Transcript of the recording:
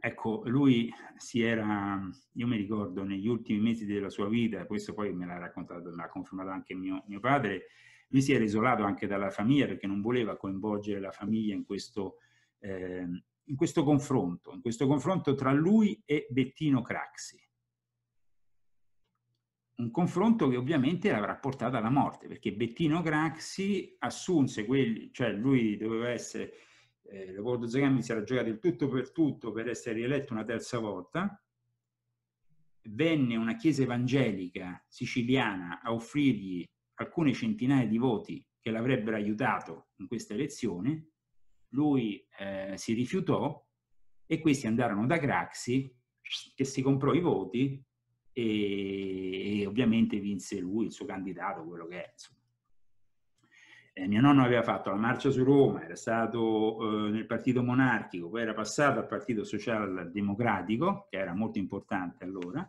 ecco, lui si era, io mi ricordo negli ultimi mesi della sua vita, questo poi me l'ha raccontato, me l'ha confermato anche mio, mio padre, lui si era isolato anche dalla famiglia perché non voleva coinvolgere la famiglia in questo, eh, in questo confronto, in questo confronto tra lui e Bettino Craxi. Un confronto che ovviamente l'avrà portato alla morte, perché Bettino Craxi assunse quelli, cioè lui doveva essere, eh, Leopoldo Zagami si era giocato il tutto per tutto per essere rieletto una terza volta, venne una chiesa evangelica siciliana a offrirgli alcune centinaia di voti che l'avrebbero aiutato in questa elezione, lui eh, si rifiutò e questi andarono da Craxi che si comprò i voti e, e ovviamente vinse lui, il suo candidato, quello che è. Insomma. Eh, mio nonno aveva fatto la marcia su Roma, era stato eh, nel partito monarchico, poi era passato al partito socialdemocratico, che era molto importante allora,